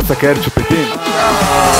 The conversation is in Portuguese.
Raça quer chupetinho.